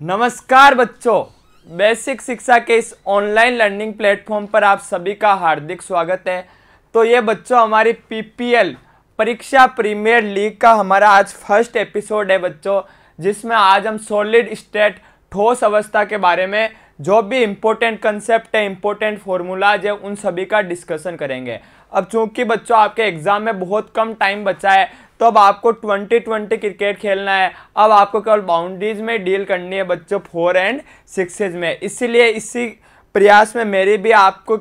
नमस्कार बच्चों। बेसिक शिक्षा के इस ऑनलाइन लर्निंग प्लेटफॉर्म पर आप सभी का हार्दिक स्वागत है। तो ये बच्चों हमारी पीपीएल परीक्षा प्रीमियर लीग का हमारा आज फ़र्स्ट एपिसोड है बच्चों, जिसमें आज हम सॉलिड स्टेट ठोस अवस्था के बारे में जो भी इम्पोर्टेंट कंसेप्ट है इम्पोर्टेंट फॉर्मूलाज है, उन सभी का डिस्कशन करेंगे। अब चूँकि बच्चों आपके एग्ज़ाम में बहुत कम टाइम बचा है तो अब आपको 2020 क्रिकेट खेलना है। अब आपको केवल बाउंड्रीज में डील करनी है बच्चों फोर एंड सिक्सेज में। इसीलिए इसी प्रयास में मेरी भी आपको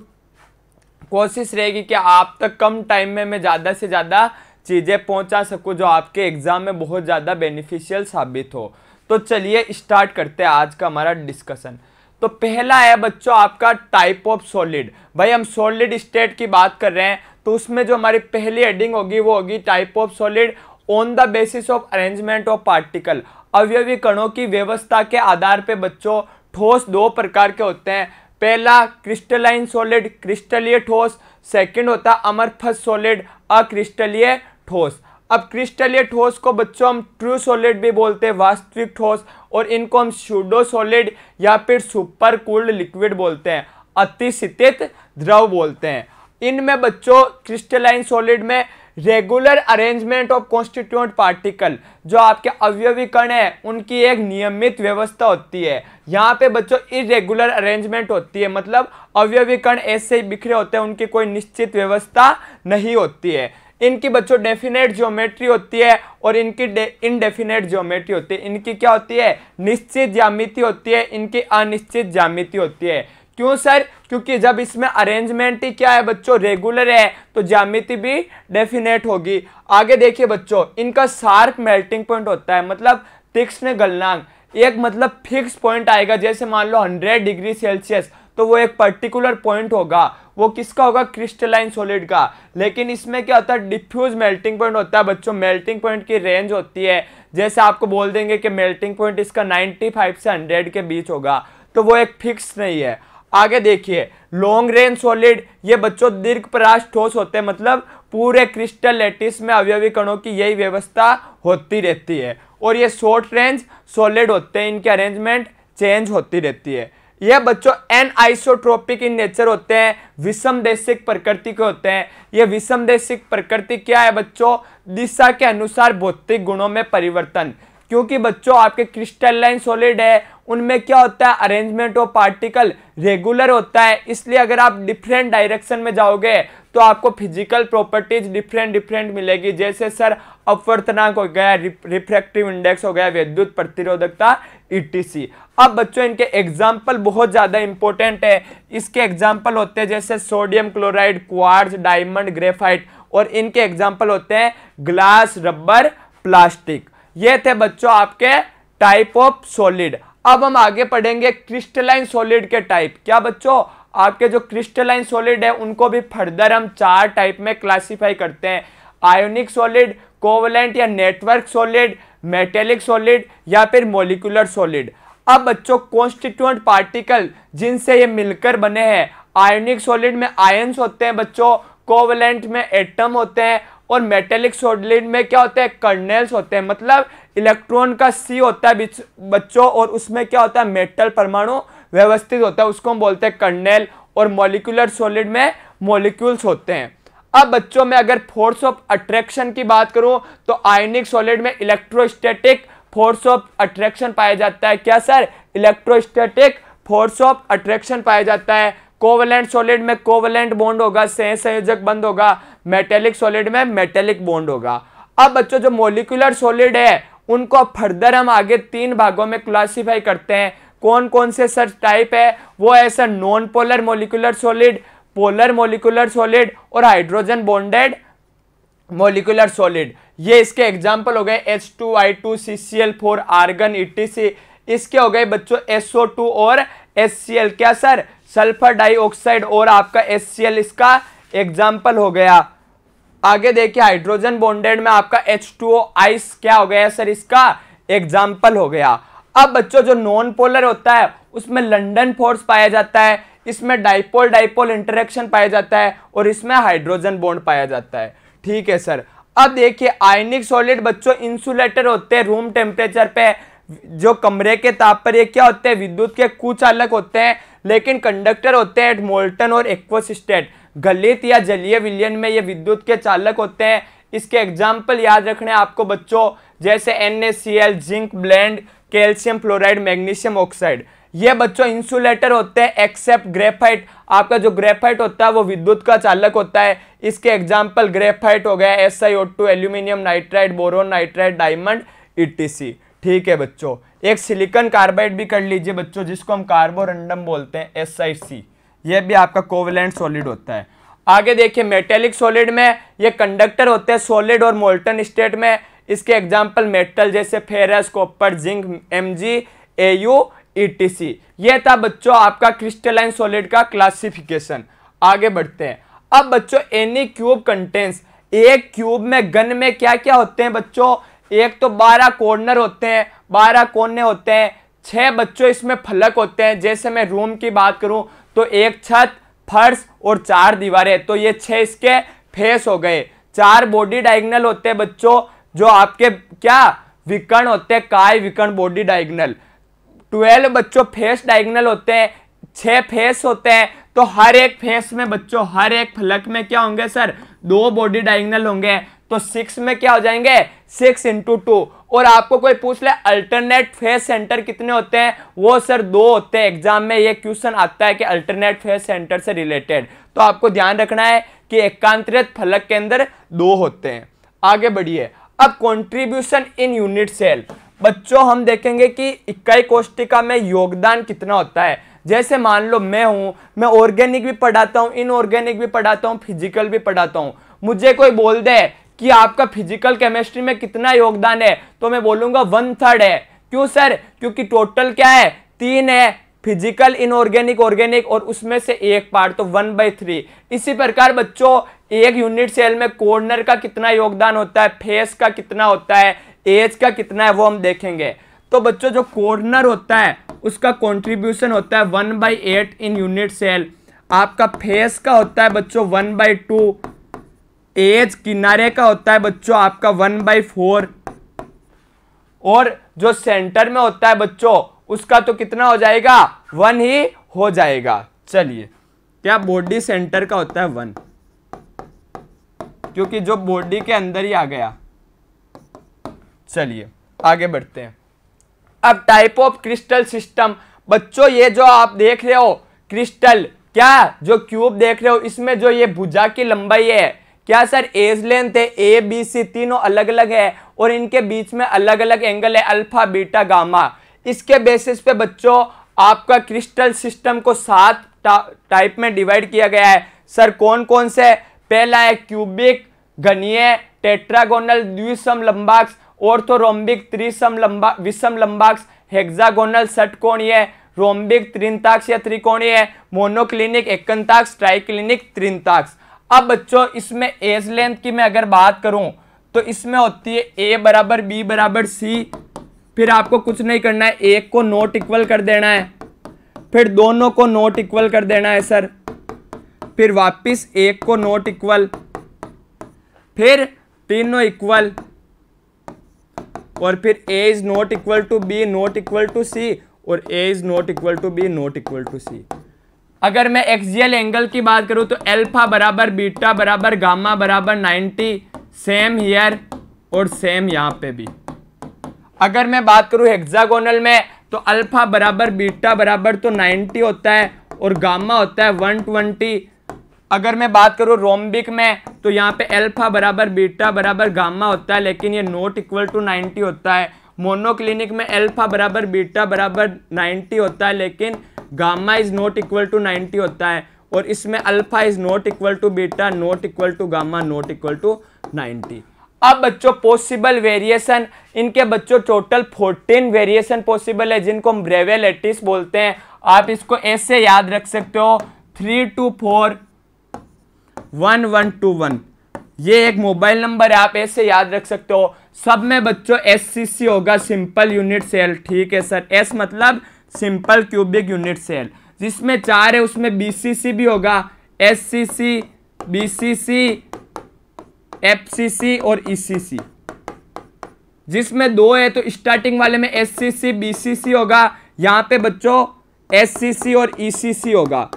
कोशिश रहेगी कि आप तक कम टाइम में मैं ज़्यादा से ज़्यादा चीज़ें पहुँचा सकूँ जो आपके एग्ज़ाम में बहुत ज़्यादा बेनिफिशियल साबित हो। तो चलिए स्टार्ट करते हैं आज का हमारा डिस्कशन तो पहला है बच्चों आपका टाइप ऑफ़ सॉलिड भाई हम सॉलिड स्टेट की बात कर रहे हैं। तो उसमें जो हमारी पहली हेडिंग होगी, वो होगी type of solid on the basis of arrangement of particle अवयवी कणों की व्यवस्था के आधार पे बच्चों, ठोस दो प्रकार के होते हैं। पहला क्रिस्टलाइन सॉलिड क्रिस्टलीय ठोस। सेकंड होता है अमरफस सॉलिड अक्रिस्टलीय ठोस। अब क्रिस्टलीय ठोस को बच्चों हम ट्रू सॉलिड भी बोलते हैं, वास्तविक ठोस, और इनको हम शूडो सॉलिड या फिर सुपर कूल्ड लिक्विड बोलते हैं। अतिशितित द्रव बोलते हैं। इनमें बच्चों क्रिस्टलाइन सॉलिड में regular arrangement of constituent particle जो आपके अवयवी कण है, उनकी एक नियमित व्यवस्था होती है। यहाँ पे बच्चों इरेगुलर अरेंजमेंट होती है मतलब अवयवी कण ऐसे ही बिखरे होते हैं, उनकी कोई निश्चित व्यवस्था नहीं होती है। इनकी बच्चों डेफिनेट ज्योमेट्री होती है, और इनकी इनडेफिनेट ज्योमेट्री होती है। इनकी क्या होती है? निश्चित ज्यामिति होती है, इनकी अनिश्चित ज्यामिति होती है। क्यों सर? क्योंकि जब इसमें अरेंजमेंट ही क्या है बच्चों? रेगुलर है तो ज्यामिति भी डेफिनेट होगी। आगे देखिए बच्चों, इनका शार्प मेल्टिंग पॉइंट होता है मतलब तीक्ष्ण गलनांक। एक मतलब फिक्स पॉइंट आएगा, जैसे मान लो 100 डिग्री सेल्सियस तो वो एक पर्टिकुलर पॉइंट होगा। वो किसका होगा? क्रिस्टलाइन सॉलिड का। लेकिन इसमें क्या होता है? डिफ्यूज मेल्टिंग पॉइंट होता है बच्चों। मेल्टिंग पॉइंट की रेंज होती है। जैसे आपको बोल देंगे कि मेल्टिंग पॉइंट इसका 95 से 100 के बीच होगा तो वो एक फिक्स नहीं है। आगे देखिए लॉन्ग रेंज सॉलिड ये बच्चों दीर्घ पराश ठोस होते हैं मतलब पूरे क्रिस्टल लेटिस में अवयवी कणों की यही व्यवस्था होती रहती है। और ये शॉर्ट रेंज सॉलिड होते हैं, इनकी अरेंजमेंट चेंज होती रहती है। यह बच्चों एन आइसोट्रोपिक इन नेचर होते हैं, विषम देशिक प्रकृति के होते हैं। ये विषम देशिक प्रकृति क्या है बच्चों? दिशा के अनुसार भौतिक गुणों में परिवर्तन। क्योंकि बच्चों, आपके क्रिस्टलाइन सॉलिड है, उनमें क्या होता है? अरेंजमेंट ऑफ़ पार्टिकल रेगुलर होता है। इसलिए अगर आप डिफरेंट डायरेक्शन में जाओगे तो आपको फ़िज़िकल प्रॉपर्टीज़ डिफरेंट डिफरेंट मिलेगी। जैसे सर, अपवर्तनांक हो गया रिफ्रैक्टिव इंडेक्स हो गया, विद्युत प्रतिरोधकता ईटीसी अब बच्चों, इनके एग्ज़ाम्पल बहुत ज़्यादा इंपॉर्टेंट है। इसके एग्ज़ाम्पल होते हैं, जैसे sodium chloride quartz diamond graphite और इनके एग्ज़ाम्पल होते हैं ग्लास रबर प्लास्टिक ये थे बच्चों आपके टाइप ऑफ़ सॉलिड अब हम आगे पढ़ेंगे क्रिस्टलाइन सॉलिड के टाइप क्या बच्चों? आपके जो क्रिस्टलाइन सॉलिड है, उनको भी फर्दर हम चार टाइप में क्लासिफाई करते हैं. आयोनिक सॉलिड कोवलेंट या नेटवर्क सॉलिड मेटेलिक सॉलिड या फिर मोलिकुलर सॉलिड अब बच्चों कॉन्स्टिट्यूएंट पार्टिकल जिनसे ये मिलकर बने हैं आयोनिक सॉलिड में आयंस होते हैं बच्चों कोवलेंट में एटम होते हैं और मेटेलिक सॉलिड में क्या होते हैं? कर्नेल्स होते हैं। मतलब इलेक्ट्रॉन का सी होता है बच्चों, और उसमें क्या होता है? मेटल परमाणु व्यवस्थित होता है। उसको हम बोलते हैं कर्नेल और मोलिकुलर सॉलिड में मोलिक्यूल्स होते हैं। अब बच्चों, में अगर फोर्स ऑफ़ अट्रैक्शन की बात करूँ तो आयनिक सॉलिड में इलेक्ट्रोस्टैटिक फोर्स ऑफ़ अट्रैक्शन पाया जाता है। क्या sir electrostatic force of attraction पाया जाता है। कोवलेंट सॉलिड में कोवलेंट बॉन्ड होगा, सह संयोजक बंद होगा मेटेलिक सॉलिड में मेटेलिक बॉन्ड होगा। अब बच्चों, जो मोलिकुलर सॉलिड है, उनको फर्दर हम आगे तीन भागों में क्लासिफाई करते हैं। कौन कौन से सर टाइप है? वो sir non polar molecular solid polar molecular solid और हाइड्रोजन बॉन्डेड मोलिकुलर सॉलिड ये इसके एग्ज़ाम्पल हो गए H two I two C C L four argon ETC इसके हो गए बच्चों एसओ टू और एस सी एल क्या सर सल्फ़र डाइऑक्साइड और आपका एस इसका एग्ज़ाम्पल हो गया। आगे देखिए हाइड्रोजन बॉन्डेड में आपका एच टू आइस क्या हो गया सर? इसका एग्ज़ाम्पल हो गया। अब बच्चों, जो नॉन पोलर होता है, उसमें लंडन फोर्स पाया जाता है, इसमें डाइपोल डाइपोल इंटरेक्शन पाया जाता है और इसमें हाइड्रोजन बॉन्ड पाया जाता है। ठीक है सर। अब देखिए आयनिक सॉलिड बच्चों इंसुलेटर होते हैं रूम टेम्परेचर पे। जो कमरे के ताप पर ये क्या होते हैं? विद्युत के कुचालक होते हैं, लेकिन कंडक्टर होते हैं मोल्टन और एक्वोसिस्टेट। गलित या जलीय विलियन में ये विद्युत के चालक होते हैं। इसके एग्ज़ाम्पल याद रखने आपको बच्चों, जैसे N S C L zinc, blende, calcium fluoride, magnesium oxide. ये बच्चों इंसुलेटर होते हैं, एक्सेप्ट ग्रेफाइट। आपका जो ग्रेफाइट होता है वो विद्युत का चालक होता है। इसके एग्ज़ाम्पल ग्रेफाइट हो गया S I O two, aluminium nitride, boron nitride, diamond ETC ठीक है बच्चों, एक सिलिकन कार्बाइड भी कर लीजिए बच्चों, जिसको हम कार्बोरेंडम बोलते हैं एस आई सी यह भी आपका कोवलेंट सॉलिड होता है। आगे देखिए मेटेलिक सॉलिड में ये कंडक्टर होते हैं सॉलिड और मोल्टन स्टेट में। इसके एग्ज़ाम्पल मेटल जैसे ferrous copper zinc M G A U ETC ये था बच्चों आपका क्रिस्टलाइन सॉलिड का क्लासिफिकेशन आगे बढ़ते हैं। अब बच्चों एनी क्यूब कंटेंस एक क्यूब में गन में क्या क्या होते हैं बच्चों? एक तो बारह कॉर्नर होते हैं, बारह कोने होते हैं, छह बच्चों इसमें फलक होते हैं। जैसे मैं रूम की बात करूँ तो एक छत, फर्श और चार दीवारें तो ये छह इसके फेस हो गए। चार बॉडी डायगनल होते हैं बच्चों, जो आपके क्या? विकर्ण होते हैं, काय विकर्ण बॉडी डायगनल ट्वेल्व बच्चों फेस डायगनल होते हैं, छह फेस होते हैं। तो हर एक फेस में बच्चों, हर एक फलक में क्या होंगे, सर? दो बॉडी डायगनल होंगे। तो सिक्स में क्या हो जाएँगे? सिक्स इंटू टू और आपको कोई पूछ ले अल्टरनेट फेस सेंटर कितने होते हैं? वो सर दो होते हैं. एग्ज़ाम में ये क्वेश्चन आता है कि अल्टरनेट फेस सेंटर से रिलेटेड तो आपको ध्यान रखना है कि एकांतरित फलक के अंदर दो होते हैं. आगे बढ़िए. अब कॉन्ट्रीब्यूशन इन यूनिट सेल बच्चों, हम देखेंगे कि इकाई कोष्टिका में योगदान कितना होता है. जैसे मान लो, मैं हूँ, मैं ऑर्गेनिक भी पढ़ाता हूँ इनऑर्गेनिक भी पढ़ाता हूँ फ़िज़िकल भी पढ़ाता हूँ. मुझे कोई बोल दे कि आपका फ़िज़िकल केमिस्ट्री में कितना योगदान है तो मैं बोलूँगा वन थर्ड है। क्यों सर क्योंकि टोटल क्या है? तीन है। फ़िज़िकल इनऑर्गेनिक ऑर्गेनिक और उसमें से एक पार्ट तो वन बाई थ्री इसी प्रकार बच्चों, एक यूनिट सेल में कॉर्नर का कितना योगदान होता है फेस का कितना होता है एज का कितना है, वो हम देखेंगे। तो बच्चों, जो कॉर्नर होता है, उसका कंट्रीब्यूशन होता है one by eight in unit cell आपका फेस का होता है बच्चों वन बाई टू एज किनारे का होता है बच्चों, आपका वन बाई फोर। और जो सेंटर में होता है बच्चों, उसका तो कितना हो जाएगा? वन ही हो जाएगा। चलिए, क्या बॉडी सेंटर का होता है वन? क्योंकि जो बॉडी के अंदर ही आ गया। चलिए, आगे बढ़ते हैं। अब टाइप ऑफ़ क्रिस्टल सिस्टम बच्चों, ये जो आप देख रहे हो क्रिस्टल क्या जो क्यूब देख रहे हो, इसमें जो ये भुजा की लंबाई है क्या सर, एज लेंथ है ए बी सी तीनों अलग अलग है और इनके बीच में अलग अलग एंगल है, अल्फ़ा, बीटा, गामा। इसके बेसिस पे बच्चों, आपका क्रिस्टल सिस्टम को सात टाइप में डिवाइड किया गया है। सर कौन कौन से? पहला है क्यूबिक घनीय टेट्रागोनल द्विसम लंबाक्स ऑर्थोरोम्बिक त्रिसम लंबा, विषम लंबाक्स हेक्सागोनल षटकोणीय रोम्बिक त्रिंताक्ष या त्रिकोणीय मोनोक्लिनिक एकंताक्ष ट्राइक्लिनिक त्रिंताक्ष अब बच्चों, इसमें एज लेंथ की मैं अगर बात करूँ तो इसमें होती है ए बराबर बी बराबर सी। फिर आपको कुछ नहीं करना है, एक को नोट इक्वल कर देना है। फिर दोनों को नोट इक्वल कर देना है, सर। फिर वापिस एक को नोट इक्वल। फिर तीनों इक्वल। और फिर A is not equal to B, not equal to C. और A is not equal to B, not equal to C. अगर मैं एक्सियल एंगल की बात करूँ तो एल्फा बराबर बीटा बराबर गामा बराबर 90 सेम हियर और सेम यहाँ पे भी। अगर मैं बात करूँ हेक्सागोनल में तो अल्फ़ा बराबर बीटा बराबर तो 90 होता है और गामा होता है 120 अगर मैं बात करूँ रोम्बिक में तो यहाँ पे एल्फा बराबर बीटा बराबर गामा होता है, लेकिन ये नोट इक्वल टू 90 होता है। मोनोक्लिनिक में एल्फा बराबर बीटा बराबर 90 होता है, लेकिन gamma is not equal to 90 होता है, और इसमें alpha is not equal to beta, not equal to gamma, not equal to 90 अब बच्चों पॉसिबल वेरिएशन इनके बच्चों टोटल 14 वेरिएशन पॉसिबल है, जिनको हम ब्रेवेलेटिस बोलते हैं। आप इसको ऐसे याद रख सकते हो। Three two four one one two one ये एक मोबाइल नंबर है, आप ऐसे याद रख सकते हो। सब में बच्चों एस सी सी होगा सिंपल यूनिट सेल ठीक है सर एस मतलब सिंपल क्यूबिक यूनिट सेल, जिसमें चार है, उसमें बी सी सी भी होगा S C C B C C F C C और ई सी सी जिसमें दो है तो स्टार्टिंग वाले में S C C B C सी होगा। यहाँ पे बच्चों एस सी सी और ई सी सी होगा।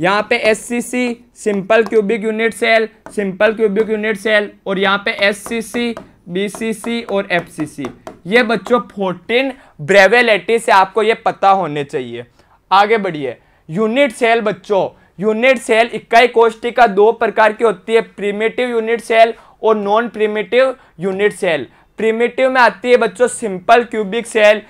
यहाँ पे S C C simple cubic unit cell, simple cubic unit cell, और यहाँ पे S C C B C C और एफ़ सी सी ये बच्चों फोर्टीन ब्रेवेलिटी से आपको ये पता होने चाहिए। आगे बढ़िए। यूनिट सेल बच्चों, यूनिट सेल इकाई कोष्टिका दो प्रकार की होती है प्रीमेटिव यूनिट सेल और non primitive unit cell. Primitive में आती है बच्चों सिंपल क्यूबिक सेल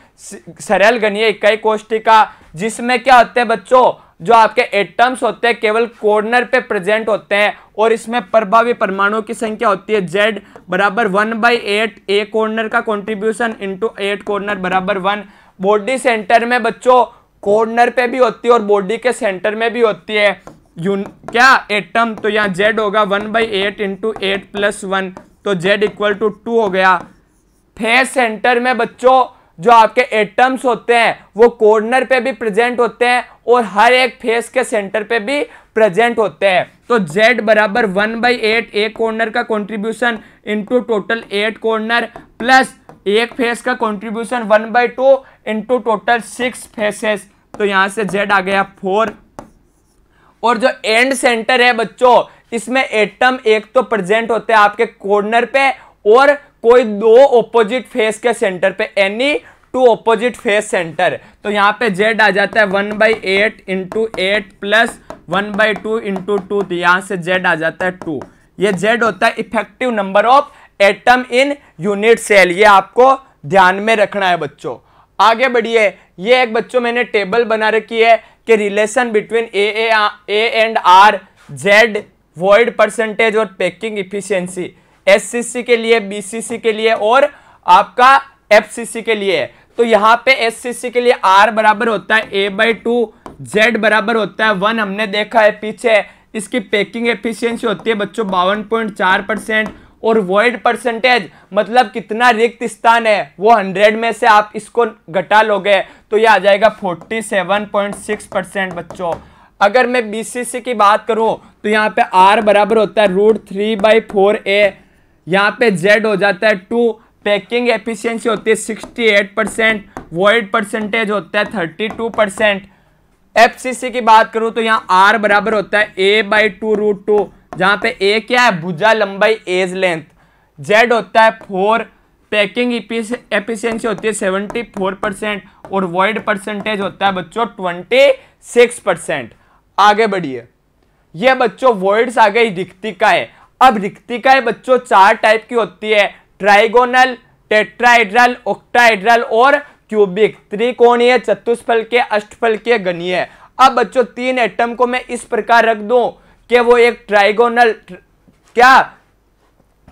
सरल गणीय इकाई कोष्टिका जिसमें क्या होते हैं बच्चों जो आपके एटम्स होते हैं, केवल कॉर्नर पे प्रेजेंट होते हैं और इसमें प्रभावी परमाणुओं की संख्या होती है जेड बराबर one by eight a corner का कॉन्ट्रीब्यूशन इंटू एट कॉर्नर बराबर वन बॉडी सेंटर में बच्चों कॉर्नर पे भी होती है और बॉडी के सेंटर में भी होती है। यून क्या एटम तो यहाँ जेड होगा one by eight into eight plus one तो जेड इक्वल टू टू हो गया। फेस सेंटर में बच्चों जो आपके एटम्स होते हैं, वो कॉर्नर पे भी प्रेजेंट होते हैं और हर एक फेस के सेंटर पे भी प्रेजेंट होते हैं। तो z बराबर वन बाई एट एक कॉर्नर का contribution into total eight corner plus एक फेस का contribution one by two into total six faces तो यहाँ से z आ गया फोर और जो एंड सेंटर है बच्चों, इसमें एटम एक तो प्रेजेंट होते हैं आपके कॉर्नर पे और कोई दो ऑपोजिट फेस के सेंटर पे any two opposite face centre तो यहाँ पे जेड आ जाता है one by eight into eight plus one by two into two तो यहाँ से जेड आ जाता है टू ये जेड होता है effective number of atom in unit cell ये आपको ध्यान में रखना है बच्चों। आगे बढ़िए। ये एक बच्चों मैंने टेबल बना रखी है कि relation between A A and R Z void percentage और पैकिंग इफिशियंसी एससीसी के लिए बीसीसी के लिए और आपका एफसीसी के लिए तो यहाँ पे एससीसी के लिए आर बराबर होता है ए बाई टू जेड बराबर होता है वन हमने देखा है पीछे। इसकी पैकिंग एफिशिएंसी होती है बच्चों बावन पॉइंट चार परसेंट और वॉइड परसेंटेज मतलब कितना रिक्त स्थान है, वो हंड्रेड में से आप इसको घटा लोगे तो ये आ जाएगा forty seven point six percent बच्चों। अगर मैं बीसीसी की बात करूँ तो यहाँ पे आर बराबर होता है root three by four A यहाँ पे जेड हो जाता है टू पैकिंग एफिशिएंसी होती है sixty eight percent void percentage होता है थर्टी टू परसेंट एफ़ की बात करूँ तो यहाँ आर बराबर होता है A by two root two जहाँ पे ए क्या है? भुजा लंबाई एज लेंथ जेड होता है फोर पैकिंग एफिशिएंसी होती है सेवेंटी फोर परसेंट और वॉइड परसेंटेज होता है बच्चों ट्वेंटी सिक्स परसेंट आगे बढ़िए। ये बच्चों वॉइड्स आ गई रिक्तिकाएँ अब रिक्तिकाएँ बच्चों, चार टाइप की होती है। ट्राइगोनल टेट्राइड्रल ऑक्टाइड्रल और क्यूबिक त्रिकोणीय चतुष्फल के अष्टफल के गणीय। अब बच्चों, तीन एटम को मैं इस प्रकार रख दूँ कि वो एक ट्राइगोनल क्या?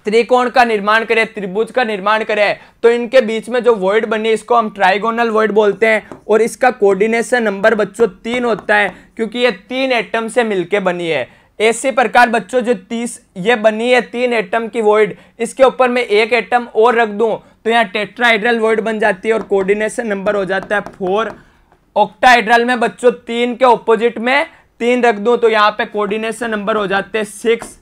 त्रिकोण का निर्माण करे, त्रिभुज का निर्माण करे। तो इनके बीच में जो वर्ड बनी, इसको हम ट्राइगोनल वर्ड बोलते हैं और इसका कोऑर्डिनेशन नंबर बच्चों, तीन होता है, क्योंकि ये तीन एटम से मिलके बनी है। ऐसे प्रकार बच्चों, जो तीस, ये बनी है तीन एटम की वॉइड इसके ऊपर मैं एक एटम और रख दूँ तो यहाँ टेट्राइड्रल वॉइड बन जाती है और कोऑर्डिनेशन नंबर हो जाता है फोर ऑक्टाइड्रल में बच्चों, तीन के ऑपोजिट में तीन रख दूँ तो यहाँ पे कोऑर्डिनेशन नंबर हो जाते हैं सिक्स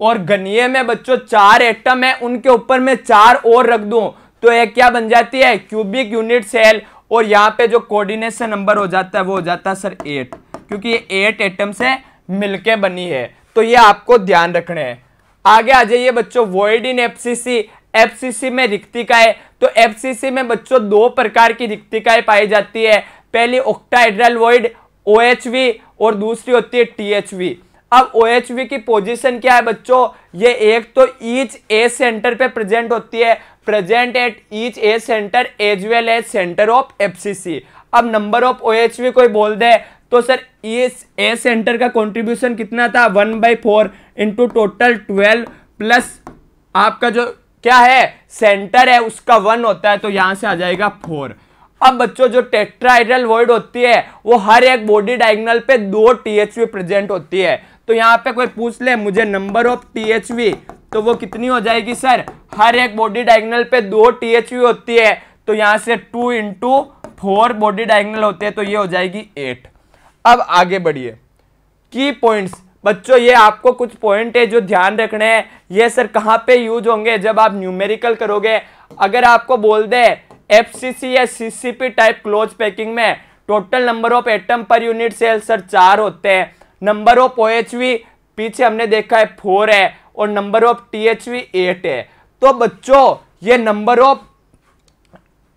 और गनीय में बच्चों, चार एटम है, उनके ऊपर में चार और रख दूँ तो यह क्या बन जाती है? क्यूबिक यूनिट सेल और यहाँ पे जो कोऑर्डिनेशन नंबर हो जाता है, वो हो जाता है सर एट क्योंकि ये एट एटम्स से मिलके बनी है। तो ये आपको ध्यान रखना है। आगे आ जाइए बच्चों वॉइड इन एफसीसी एफसीसी में रिक्तिकाएँ। तो एफसीसी में बच्चों दो प्रकार की रिक्तिकाएँ पाई जाती है। पहली ऑक्टाइड्रल वॉइड ओएचवी और दूसरी होती है टीएचवी अब OHV की पोजीशन क्या है बच्चों? ये एक तो ईच ए सेंटर पे प्रेजेंट होती है। Present at each a centre as well as centre of FCC अब नंबर ऑफ़ OHV कोई बोल दे तो सर इस ए सेंटर का कंट्रीब्यूशन कितना था? One by four into total twelve plus आपका जो, क्या है? सेंटर है, उसका वन होता है तो यहाँ से आ जाएगा फोर अब बच्चों, जो टेट्राइडल वर्ड होती है, वो हर एक बॉडी डायगनल पे दो टीएचवी प्रेजेंट होती है. तो यहाँ पे कोई पूछ ले, मुझे नंबर ऑफ़ टीएचवी तो वो कितनी हो जाएगी सर? हर एक बॉडी डायगनल पे दो टीएचवी होती है तो यहाँ से two into four body diagonal होते हैं तो ये हो जाएगी एट अब आगे बढ़िए। की पॉइंट्स बच्चों, ये आपको कुछ पॉइंट है जो ध्यान रखने हैं। ये सर कहाँ पे यूज़ होंगे? जब आप न्यूमेरिकल करोगे, अगर आपको बोल दे एफसीसी या सीसीपी टाइप क्लोज पैकिंग में total number of atom per unit cell sir, चार होते हैं। नंबर ऑफ़ ओ पीछे हमने देखा है फोर है, और number of T H V eight है। तो बच्चों, ये number of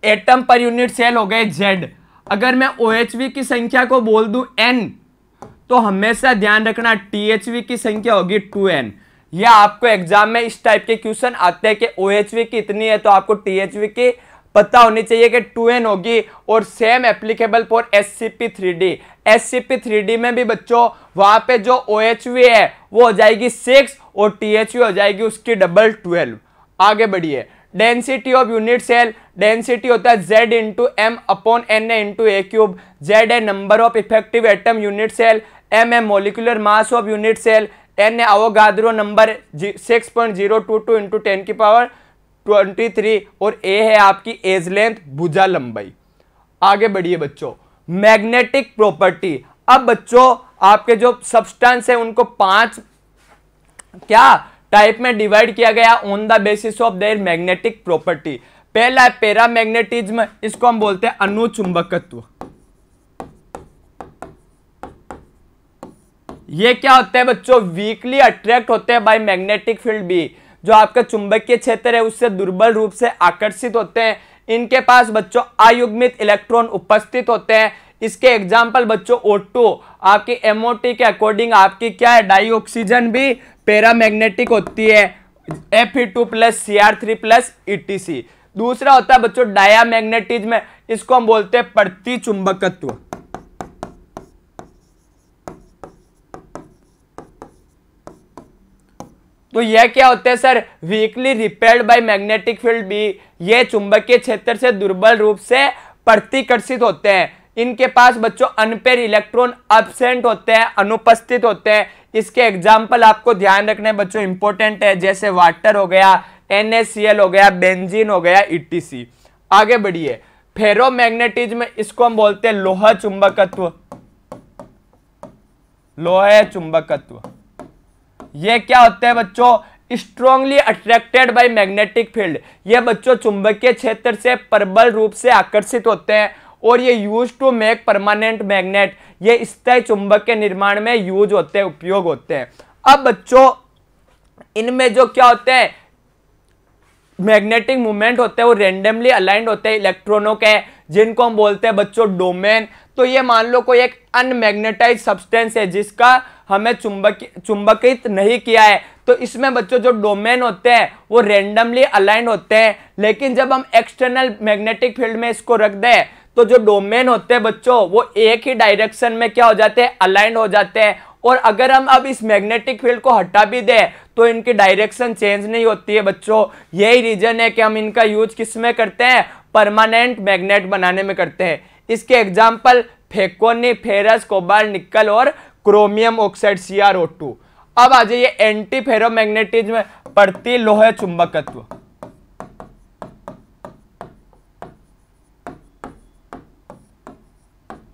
atom per unit cell हो गए जेड अगर मैं OHV की संख्या को बोल दू एन तो हमेशा ध्यान रखना टीएचवी की संख्या होगी टू एन या आपको एग्ज़ाम में इस टाइप के क्वेश्चन आते हैं कि ओ की इतनी है तो आपको टी की पता होनी चाहिए कि टू एन होगी और same applicable for S C P three D S C P three D में भी बच्चों, वहाँ पे जो ओ एच वी है, वो हो जाएगी सिक्स और टी एच वी हो जाएगी उसकी डबल ट्वेल्व आगे बढ़िए। Density of unit cell density होता है Z into M upon N A into A cube Z A number of effective atom unit cell M A molecular mass of unit cell N A Avogadro number six point zero two two into ten की power twenty three और A है आपकी as length भुजा लंबाई. आगे बढ़िए बच्चों. Magnetic property अब बच्चों, आपके जो सब्सटेंस है, उनको पाँच क्या टाइप में डिवाइड किया गया on the basis of their magnetic property पहला है पैरामैग्नेटिज्म इसको हम बोलते हैं अनुचुंबकत्व. ये क्या होता है बच्चों? वीकली अट्रैक्ट होते हैं बाय मैग्नेटिक फ़ील्ड भी. जो आपका चुंबकीय क्षेत्र है, उससे दुर्बल रूप से आकर्षित होते हैं. इनके पास बच्चों अयुग्मित इलेक्ट्रॉन उपस्थित होते हैं. इसके एग्ज़ाम्पल बच्चों ओटो आपकी एमओटी के अकॉर्डिंग आपकी क्या है? डाई ऑक्सीजन भी. पैरामैग्नेटिक होती है F two plus C R three plus etc दूसरा होता है बच्चों डायामैग्नेटिज्म इसको हम बोलते हैं प्रति चुंबकत्व तो यह क्या होता है sir? Weakly repelled by magnetic field भी ये चुंबकीय क्षेत्र से दुर्बल रूप से प्रतिकर्षित होते हैं। इनके पास बच्चों अनपेयर इलेक्ट्रॉन अबसेंट होते हैं, अनुपस्थित होते हैं। इसके एग्ज़ाम्पल आपको ध्यान रखने बच्चों इंपॉर्टेंट है, जैसे वाटर हो गया, NaCl हो गया बेंजीन हो गया ईटीसी आगे बढ़िए। फेरोमैग्नेटिज्म इसको हम बोलते हैं लोहा चुंबकत्व। लोहे चुंबकत्व। ये क्या होता है बच्चों? Strongly attracted by magnetic field ये बच्चों चुंबकीय क्षेत्र से प्रबल रूप से आकर्षित होते हैं। और ये use to make permanent magnet ये स्थायी चुंबक के निर्माण में यूज़ होते हैं, उपयोग होते हैं। अब बच्चों, इनमें जो क्या होते हैं? मैग्नेटिक मूवमेंट होते हैं, वो रेंडमली अलाइंड होते हैं इलेक्ट्रॉनों के, जिनको हम बोलते हैं बच्चों डोमेन तो ये मान लो कोई एक अनमैग्नेटाइज सब्सटेंस है, जिसका हमें चुंबक, चुंबकित नहीं किया है। तो इसमें बच्चों जो डोमेन होते हैं, वो रेंडमली अलाइंड होते हैं। लेकिन जब हम एक्सटर्नल मैग्नेटिक फ़ील्ड में इसको रख दें तो जो डोमेन होते हैं बच्चों, वो एक ही डायरेक्शन में क्या हो जाते हैं? अलाइंड हो जाते हैं। और अगर हम अब इस मैग्नेटिक फ़ील्ड को हटा भी दें तो इनकी डायरेक्शन चेंज नहीं होती है बच्चों। यही रीजन है कि हम इनका यूज़ किसमें करते हैं? परमानेंट मैग्नेट बनाने में करते हैं। इसके एग्ज़ाम्पल फेकोनी, फेरस कोबाल निकल और क्रोमियम ऑक्साइड सी अब आ जाइए एंटी फेरोमैग्नेटिज्म प्रति लोहे चुंबकत्व।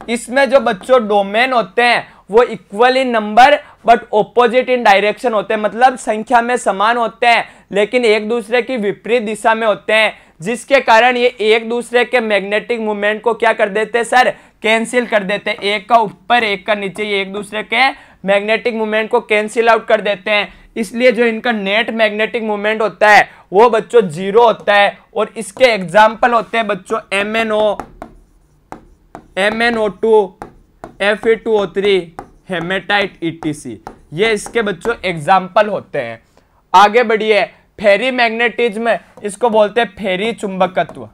इसमें जो बच्चों डोमेन होते हैं, वो equal in number but opposite in direction होते हैं। मतलब संख्या में समान होते हैं, लेकिन एक दूसरे की विपरीत दिशा में होते हैं, जिसके कारण ये एक दूसरे के मैग्नेटिक मूवमेंट को क्या कर देते हैं सर कैंसिल कर देते हैं। एक का ऊपर, एक का नीचे, ये एक दूसरे के मैग्नेटिक मूवमेंट को कैंसिल आउट कर देते हैं। इसलिए जो इनका नेट मैग्नेटिक मूवमेंट होता है, वो बच्चों ज़ीरो होता है, और इसके एग्ज़ाम्पल होते हैं बच्चों M N O M N O two F A two O three haematite etc ये इसके बच्चों एग्ज़ाम्पल होते हैं। आगे बढ़िए फेरी मैग्नेटिज्म इसको बोलते हैं फेरी चुंबकत्व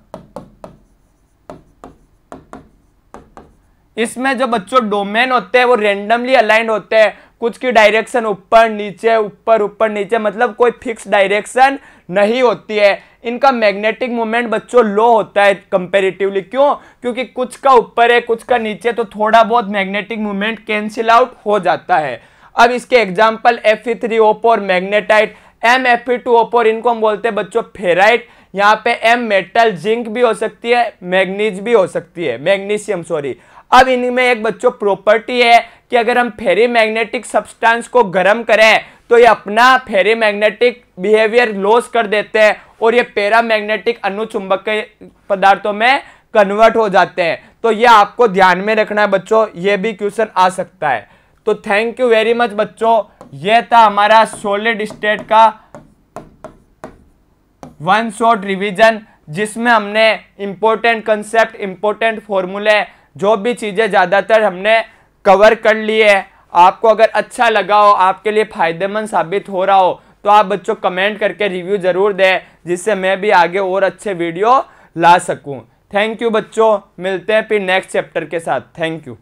इसमें जो बच्चों डोमेन होते हैं, वो रेंडमली अलाइंड होते हैं। कुछ की डायरेक्शन ऊपर, नीचे, ऊपर ऊपर, नीचे मतलब कोई फिक्स डायरेक्शन नहीं होती है। इनका मैग्नेटिक मोमेंट बच्चों लो होता है कंपेरेटिवली क्यों? क्योंकि कुछ का ऊपर है, कुछ का नीचे तो थोड़ा बहुत मैग्नेटिक मूवमेंट कैंसिल आउट हो जाता है। अब इसके example F E three O four magnetite M F E two O four इनको हम बोलते हैं बच्चों फेराइट यहाँ पे एम मेटल जिंक भी हो सकती है मैग्नीज भी हो सकती है। मैग्नीशियम सॉरी अब इनमें एक बच्चों प्रॉपर्टी है कि अगर हम फेरी मैग्नेटिक सब्सटेंस को गर्म करें तो ये अपना फेरी मैग्नेटिक बिहेवियर लॉस कर देते हैं और ये पैरा मैग्नेटिक अनुचुंबक पदार्थों में कन्वर्ट हो जाते हैं। तो ये आपको ध्यान में रखना है बच्चों, ये भी क्वेश्चन आ सकता है। तो थैंक यू वेरी मच बच्चों। ये था हमारा सोलिड स्टेट का वन शॉर्ट रिवीजन जिसमें हमने इंपॉर्टेंट कंसेप्ट इंपॉर्टेंट फॉर्मूले जो भी चीज़ें ज़्यादातर हमने कवर कर लिए। आपको अगर अच्छा लगा हो, आपके लिए फ़ायदेमंद साबित हो रहा हो तो आप बच्चों कमेंट करके रिव्यू ज़रूर दें, जिससे मैं भी आगे और अच्छे वीडियो ला सकूँ। थैंक यू बच्चों। मिलते हैं फिर नेक्स्ट चैप्टर के साथ। Thank you.